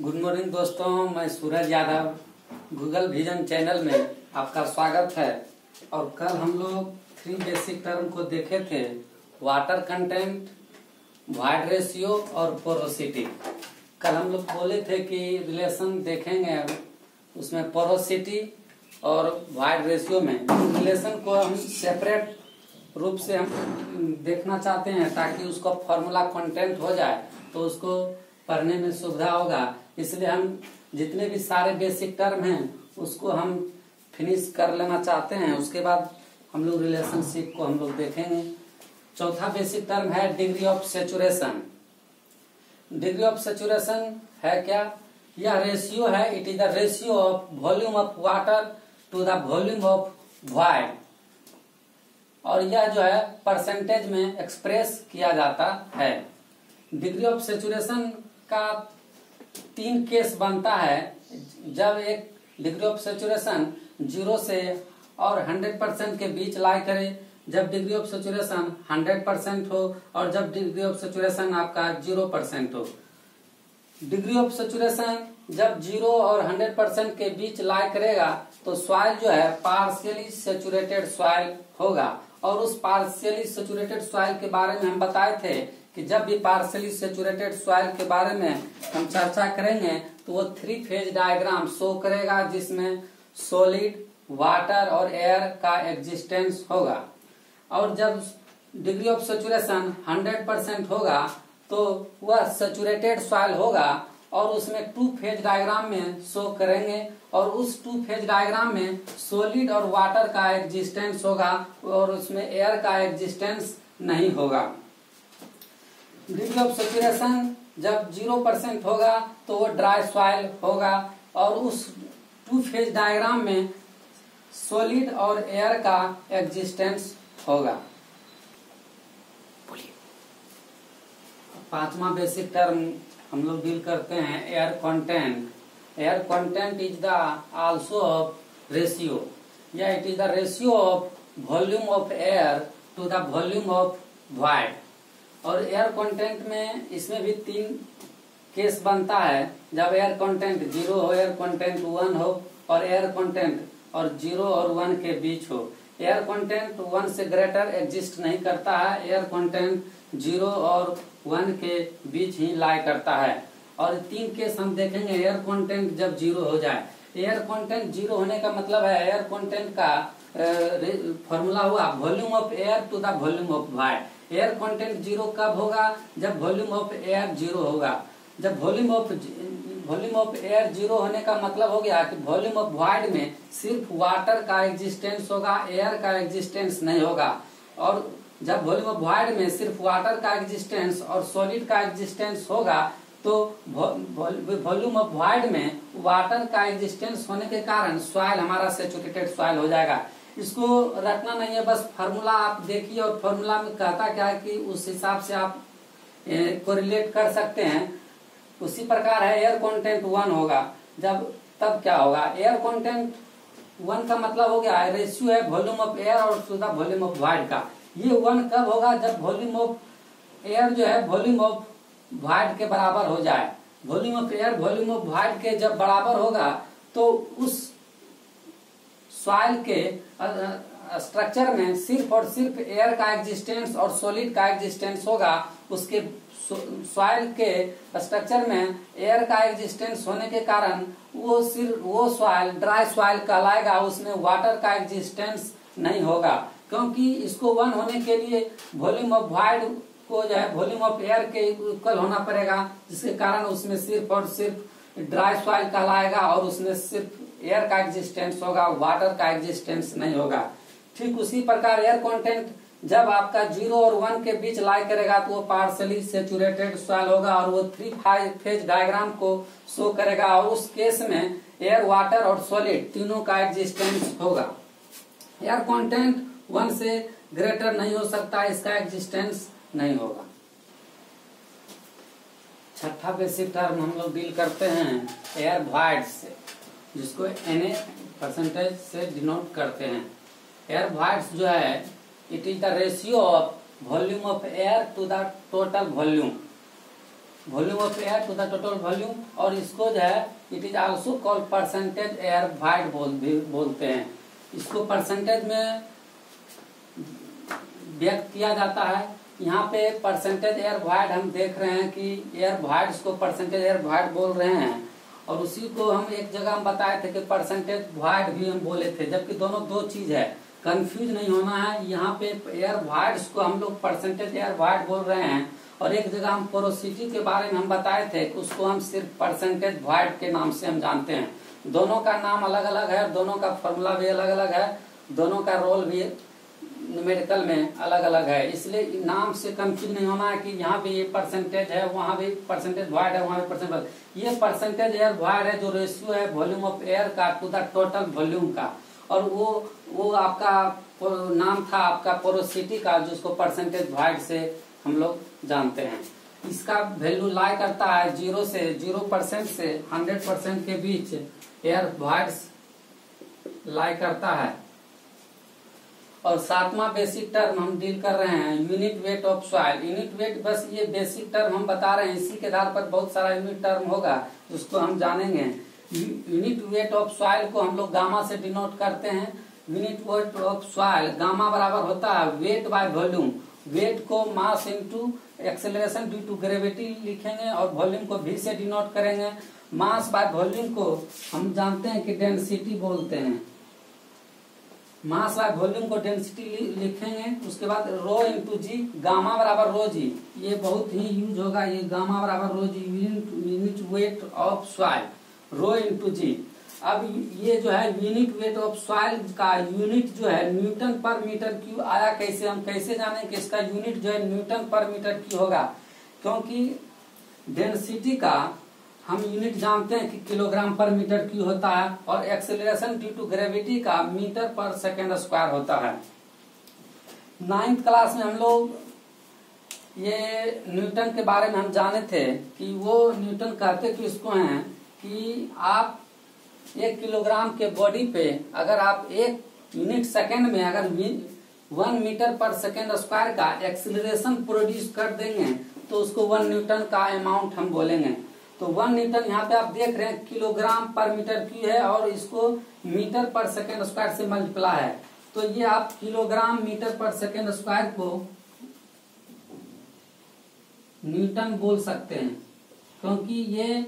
Good morning दोस्तों, मैं Suraj Yadav, Google vision channel में आपका स्वागत है। और कल हम लोग थ्री बेसिक टर्म को देखे थे वाटर कंटेंट वाइड रेशियो और पोरोसिटी कल हम लोग बोले थे कि रिलेशन देखेंगे उसमें पोरोसिटी और वाइड रेशियो में। रिलेशन को हम सेपरेट रूप से हम, देखना चाहते हैं ताकि उसका फॉर्मूला कंटेंट हो जाए तो उसको पढ़ने में सुविधा होगा। इसलिए हम जितने भी सारे बेसिक टर्म हैं, उसको हम फिनिश कर लेना चाहते हैं। उसके बाद हम लोग रिलेशनशिप को हम लोग देखेंगे। चौथा बेसिक टर्म है degree of saturation degree of saturation है क्या? यह रेशियो है it is the ratio of volume of water to the volume of void और यह जो है परसेंटेज में एक्सप्रेस किया जाता है। डिग्री ऑफ़ सेचुरेशन का तीन केस बनता है, जब एक डिग्री ऑफ़ सेचुरेशन ज़ीरो से और हंड्रेड परसेंट के बीच लाई करे, जब degree of saturation hundred percent हो और जब डिग्री ऑफ़ सेचुरेशन आपका ज़ीरो परसेंट हो। डिग्री ऑफ़ सेचुरेशन जब ज़ीरो और हंड्रेड परसेंट के बीच लाई करेगा तो सॉइल जो है पार्शियली सेचुरेटेड सॉइल होगा। और उस पार्शियली सेचुरेटेड सॉइल के बारे में हम बताए थे कि जब भी पार्शियली सेचुरेटेड सॉइल के बारे में हम चर्चा करेंगे तो वो थ्री फ़ेज़ डायग्राम शो करेगा, जिसमें सॉलिड वाटर और एयर का एग्जिस्टेंस होगा। और जब डिग्री ऑफ़ सेचुरेशन 100 परसेंट होगा तो वह सेचुरेटेड सॉइल होगा, और उसमें टू फ़ेज़ डायग्राम में शो करेंगे, और उस टू फ़ेज़ डायग्राम में सॉलिड और वाटर का एग्जिस्टेंस होगा, और उसमें एयर का एग्जिस्टेंस नहीं होगा। डिग्री ऑफ़ सेचुरेशन जब ज़ीरो परसेंट होगा तो वो ड्राई सॉइल होगा। और उस टू फ़ेज़ डायग्राम में सॉलिड और एयर का एग्जिस्टेंस होगा। पांचवा बेसिक टर्म हम लोग डील करते हैं air content air content is the also of ratio या it is the ratio of volume of air to the volume of void और एयर कंटेंट में इसमें भी तीन केस बनता है। जब एयर कंटेंट ज़ीरो हो एयर कंटेंट वन हो और एयर कंटेंट और ज़ीरो और वन के बीच हो। एयर कंटेंट वन से ग्रेटर एग्जिस्ट नहीं करता है। एयर कंटेंट ज़ीरो और वन के बीच ही लाई करता है। और तीन केस हम देखेंगे एयर कंटेंट जब ज़ीरो हो जाए। एयर कंटेंट ज़ीरो होने का मतलब है एयर कंटेंट का फॉर्मूला हुआ volume of air to the volume of void air content zero कब होगा? जब वॉल्यूम ऑफ़ एयर ज़ीरो होगा। जब volume of volume of air zero होने का मतलब हो गया कि वॉल्यूम ऑफ़ वाइड में सिर्फ़ वाटर का एग्जिस्टेंस होगा एयर का एग्जिस्टेंस नहीं होगा। और जब वॉल्यूम ऑफ़ वाइड में सिर्फ़ वाटर का एग्जिस्टेंस और सॉलिड का एग्जिस्टेंस होगा तो वॉल्यूम ऑफ़ वाइड में वाटर का एग्जिस्टेंस होने के कारण सॉइल हमारा सेचुरेटेड सॉइल हो जाएगा। इसको रखना नहीं है, बस फार्मूला आप देखिए और फार्मूला में कहता क्या है कि उस हिसाब से आप कोरिलेट कर सकते हैं। उसी प्रकार है एयर कंटेंट वन होगा। जब, तब क्या होगा? एयर कंटेंट वन का मतलब हो गया रेशियो है वॉल्यूम ऑफ़ एयर और द वॉल्यूम ऑफ़ वाइड का। ये वन कब होगा? जब वॉल्यूम ऑफ़ एयर जो है वॉल्यूम ऑफ़ वाइड के बराबर हो जाए। Volume of air volume of void के जब बराबर होगा तो उस सॉइल के स्ट्रक्चर में सिर्फ़ और सिर्फ़ एयर का एग्जिस्टेंस और सॉलिड का एग्जिस्टेंस होगा, उसके सॉइल के स्ट्रक्चर में एयर का एग्जिस्टेंस होने के कारण वो सिर्फ़, वो सॉइल ड्राई सॉइल कहलाएगा, उसमें वाटर का एग्जिस्टेंस नहीं होगा। क्योंकि इसको वन होने के लिए वॉल्यूम ऑफ़ वाइड को जो है वॉल्यूम ऑफ़ एयर के इक्वल होना पड़ेगा, जिसके कारण उसमें सिर्फ़ और सिर्फ़ ड्राई सॉइल कहलाएगा और उसमें सिर्फ़ एयर का एग्जिस्टेंस होगा वाटर का एग्जिस्टेंस नहीं होगा। ठीक उसी प्रकार एयर कंटेंट जब आपका ज़ीरो और वन के बीच लाई करेगा तो वो पार्सली सेचुरेटेड सॉइल होगा और वो थ्री फ़ेज़ डायग्राम को शो करेगा और उस केस में एयर वाटर और सॉलिड तीनों का एग्जिस्टेंस होगा। एयर कंटेंट वन से ग्रेटर नहीं हो सकता, इसका एग्जिस्टेंस नहीं होगा। छठा बेसिक टर्म हम लोग डील करते हैं एयर वाइड से। जिसको एन परसेंटेज से डिनोट करते हैं। एयर वाइड्स जो है it is the ratio of volume of air to the total volume volume of air to the total volume और इसको जो है it is also called percentage air बोल, बोलते हैं। इसको परसेंटेज में व्यक्त किया जाता है। यहाँ पे परसेंटेज एयर वाइड हम देख रहे हैं कि एयर वाइड इसको परसेंटेज एयर वाइड बोल रहे हैं। और उसी को हम एक जगह हम बताए थे कि परसेंटेज वाइड भी हम बोले थे, जबकि दोनों दो चीज़ है। कंफ्यूज नहीं होना है, यहाँ पे एयर वाइड को हम लोग परसेंटेज एयर वाइड बोल रहे हैं, और एक जगह हम पोरोसिटी के बारे में हम बताए थे उसको हम सिर्फ़ परसेंटेज वाइड के नाम से हम जानते हैं। दोनों का नाम अलग अलग है दोनों का फॉर्मूला भी अलग अलग है, दोनों का रोल भी मेडिकल में अलग अलग है। इसलिए नाम से कंफ्यूज नहीं होना है कि यहाँ भी ये परसेंटेज है, वहाँ भी परसेंटेज वाइड है, वहाँ भी परसेंटेज ये परसेंटेज एयर वाइड है, जो रेशियो है वॉल्यूम ऑफ़ एयर का टू द टोटल वॉल्यूम का। और वो वो आपका नाम था आपका पोरोसिटी का जिसको परसेंटेज वाइड से हम लोग जानते हैं। इसका वैल्यू लाई करता है ज़ीरो से ज़ीरो परसेंट से हंड्रेड परसेंट के बीच एयर वाइड लाई करता है। और सातवां बेसिक टर्म हम डील कर रहे हैं unit weight of soil unit weight बस ये बेसिक टर्म हम बता रहे हैं, इसी के आधार पर बहुत सारा यूनिट टर्म होगा, उसको हम जानेंगे। यूनिट वेट ऑफ़ सॉइल को हम लोग गामा से डिनोट करते हैं। Unit weight of soil gamma बराबर होता है वेट बाय वॉल्यूम वेट को mass into acceleration due to gravity लिखेंगे और वॉल्यूम को भी से डिनोट करेंगे। मास बाय वॉल्यूम को हम जानते हैं कि डेंसिटी बोलते हैं। मास बाय वॉल्यूम को डेंसिटी लिखेंगे, उसके बाद रो इंटू जी गामा बराबर रो जी ये बहुत ही यूज़ होगा, ये गामा बराबर rho g unit weight of soil rho into g अब ये जो है यूनिट वेट ऑफ़ सॉइल का यूनिट जो है न्यूटन पर मीटर क्यू आया कैसे, हम कैसे जाने कि इसका यूनिट जो है न्यूटन पर मीटर क्यू होगा? क्योंकि डेंसिटी का हम यूनिट जानते हैं कि किलोग्राम पर मीटर क्यू होता है और एक्सेलरेशन ड्यू टू ग्रेविटी का मीटर पर सेकेंड स्क्वायर होता है। नाइन्थ क्लास में हम लोग ये न्यूटन के बारे में हम जाने थे कि वो न्यूटन कहते किसको हैं कि आप एक किलोग्राम के बॉडी पे अगर आप एक यूनिट सेकेंड में अगर one metre per second square का एक्सिलेशन प्रोड्यूस कर देंगे तो उसको वन न्यूटन का अमाउंट हम बोलेंगे। तो वन न्यूटन यहाँ पे आप देख रहे हैं किलोग्राम पर मीटर क्यू है और इसको मीटर पर सेकेंड स्क्वायर से मल्टीप्लाई है। तो ये आप kilogram metre per second square को न्यूटन बोल सकते हैं, क्योंकि ये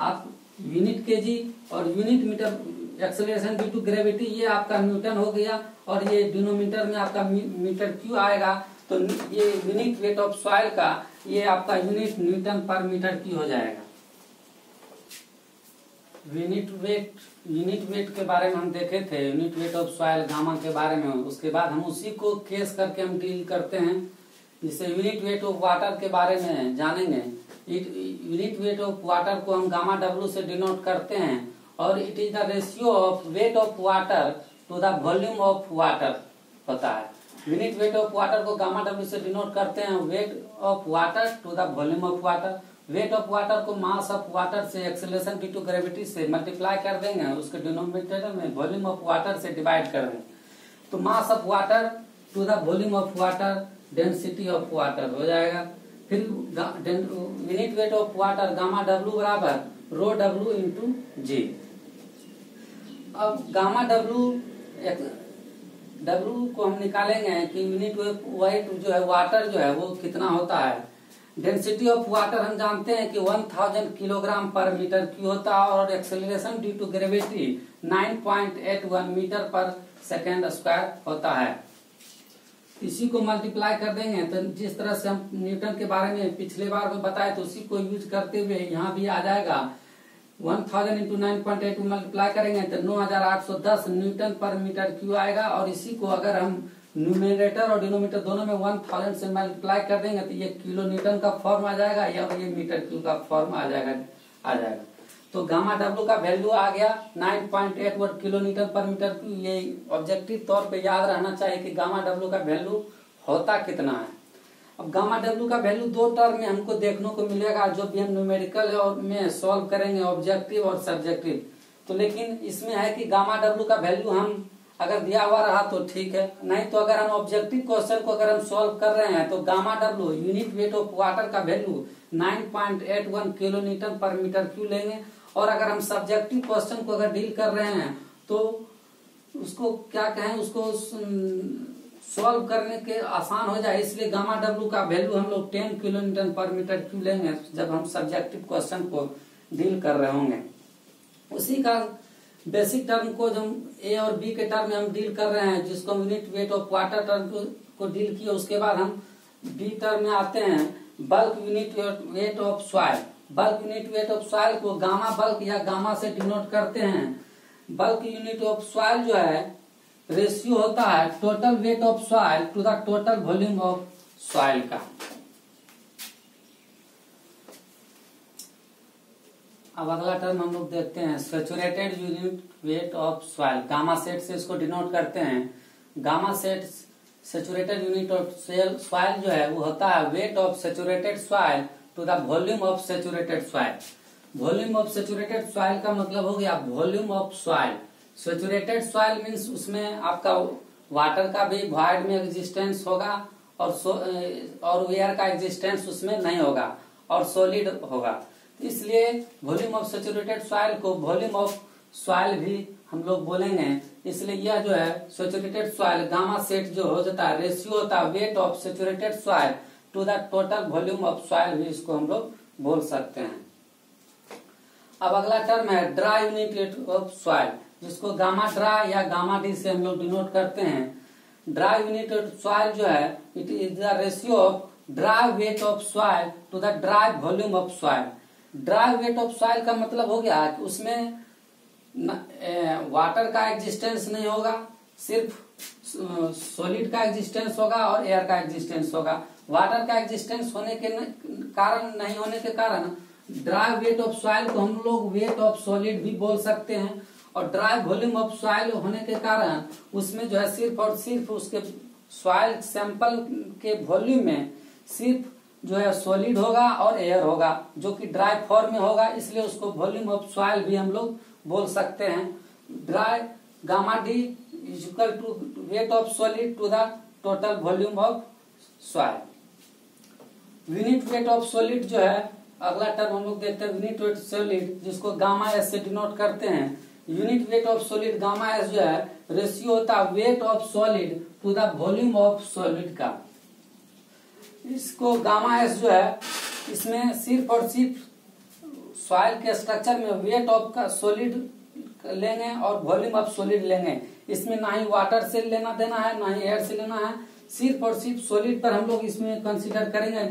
आप यूनिट के जी और unit metre acceleration due to gravity ये आपका न्यूटन हो गया और ये डिनोमीटर में आपका मीटर क्यू आएगा। तो ये यूनिट वेट ऑफ़ सॉइल का, ये आपका unit newton per metre cube हो जाएगा। यूनिट वेट यूनिट वेट के बारे में हम देखे थे। Unit weight of soil gamma के बारे में। उसके बाद हम उसी को केस करके हम डील करते हैं जिससे यूनिट वेट ऑफ़ वाटर के बारे में जानेंगे। यूनिट वेट ऑफ़ वाटर को हम गामा डब्ल्यू से डिनोट करते हैं, और it is the ratio of weight of water to the volume of water होता है। यूनिट वेट ऑफ़ वाटर को गामा डब्ल्यू से डिनोट करते हैं weight of water to the volume of water weight of water को mass of water से acceleration due to gravity से multiply कर देंगे उसके डिनोमिनेटर में वॉल्यूम ऑफ़ वाटर से डिवाइड कर देंगे। तो mass of water to the volume of water density of water हो जाएगा। फिर unit weight of water gamma W बराबर रो डब्ल्यू इंटू जी अब गामा डब्ल्यू डब्ल्यू को हम निकालेंगे कि यूनिट वेट जो है वाटर जो है, वो कितना होता है? डेंसिटी ऑफ़ वाटर हम जानते हैं कि 1000 किलोग्राम पर मीटर क्यू होता है और acceleration due to gravity 9.81 metre per second square होता है। इसी को मल्टीप्लाई कर देंगे तो जिस तरह से हम न्यूटन के बारे में पिछले बार में बताए तो उसी को यूज़ करते हुए यहाँ भी आ जाएगा। 1000 thousand into nine point eight multiply करेंगे तो 9810 न्यूटन पर मीटर क्यू आएगा और इसी को अगर हम न्यूमिनेटर और डिनोमीटर दोनों में वन थाउज़ेंड से मल्टीप्लाई कर देंगे तो ये किलो न्यूटन का फॉर्म आ जाएगा या ये मीटर क्यू का फॉर्म आ जाएगा आ जाएगा। तो गामा डब्ल्यू का वैल्यू आ गया 9.8 word kilo newton per metre cube ये ऑब्जेक्टिव तौर पे याद रहना चाहिए कि गामा डब्ल्यू का वैल्यू होता कितना है। अब गामा डब्ल्यू का वैल्यू दो टर्म में हमको देखने को मिलेगा, जो भी हम न्यूमेरिकल में सॉल्व करेंगे ऑब्जेक्टिव और सब्जेक्टिव तो लेकिन इसमें है कि गामा डब्ल्यू का वैल्यू हम अगर दिया हुआ रहा तो ठीक है। नहीं तो अगर हम ऑब्जेक्टिव क्वेश्चन को अगर हम सॉल्व कर रहे हैं तो gamma W unit weight of water का value 9.81 kilo newton per metre cube लेंगे? और अगर हम सब्जेक्टिव क्वेश्चन को अगर डील कर रहे हैं तो उसको क्या कहें? उसको सॉल्व करने के आसान हो जाए, इसलिए गामा डब्ल्यू का वैल्यू हम लोग ten kilo newton per metre cube लेंगे? जब हम सब्जेक्टिव क्वेश्चन को डील कर रहे होंगे। उसी का बेसिक टर्म को जो ए और बी के टर्म में हम डील कर रहे हैं, जिसको unit weight of water term को डील किया, उसके बाद हम बी टर्म में आते हैं bulk unit weight of soil bulk unit weight of soil को गामा बल्क या गामा से डिनोट करते हैं। बल्क यूनिट ऑफ़ सॉइल जो है रेशियो होता है total weight of soil to the total volume of soil का। अब अगला टर्म हम लोग देखते हैं saturated unit weight of soil gamma sat से इसको डिनोट करते हैं। Gamma sat saturated unit of soil जो है, वो होता है weight of saturated soil to the volume of saturated soil volume of saturated soil का मतलब हो गया volume of soil saturated soil means उसमें आपका वाटर का भी वॉइड में एग्जिस्टेंस होगा और और एयर का एग्जिस्टेंस उसमें नहीं होगा और सॉलिड होगा। इसलिए वॉल्यूम ऑफ़ सेचुरेटेड सॉइल को वॉल्यूम ऑफ़ सॉइल भी हम लोग बोलेंगे। इसलिए यह जो है सेचुरेटेड सॉइल गामा सेट जो हो जाता है रेशियो होता है weight of saturated soil to the total volume of soil भी इसको हम लोग बोल सकते हैं। अब अगला टर्म है ड्राई यूनिट ऑफ़ सॉइल जिसको गामा ड्राई या गामा डी से हम लोग डिनोट करते हैं। ड्राई यूनिट ऑफ़ सॉइल जो है it is the ratio of dry weight of soil to the dry volume of soil dry weight of soil का मतलब हो गया कि उसमें न, ए, वाटर का एग्जिस्टेंस नहीं होगा सिर्फ़ सॉलिड का एग्जिस्टेंस होगा और एयर का एग्जिस्टेंस होगा। वाटर का एग्जिस्टेंस होने के न, कारण नहीं होने के कारण ड्राई वेट ऑफ़ सॉइल को हम लोग वेट ऑफ़ सॉलिड भी बोल सकते हैं। और ड्राई वॉल्यूम ऑफ़ सॉइल होने के कारण उसमें जो है सिर्फ़ और सिर्फ़ उसके सॉइल सैंपल के वॉल्यूम में सिर्फ़ जो है सॉलिड होगा और एयर होगा, जो कि ड्राई फॉर्म में होगा, इसलिए उसको वॉल्यूम ऑफ़ सॉइल भी हम लोग बोल सकते हैं। Dry gamma D equal to weight of solid to the total volume of soil unit weight of solid जो है, अगला टर्म हम लोग देखते हैं यूनिट वेट सॉलिड जिसको गामा एस से डिनोट करते हैं। Unit weight of solid gamma S जो है रेशियो होता है weight of solid to the volume of solid का। इसको गामा एस जो है, इसमें सिर्फ़ और सिर्फ़ सॉइल के स्ट्रक्चर में वेट ऑफ़ का सॉलिड लेंगे और वॉल्यूम ऑफ़ सॉलिड लेंगे। इसमें ना ही वाटर से लेना देना है, ना ही एयर से लेना है। सिर्फ़ और सिर्फ़ सॉलिड पर हम लोग इसमें कंसिडर करेंगे।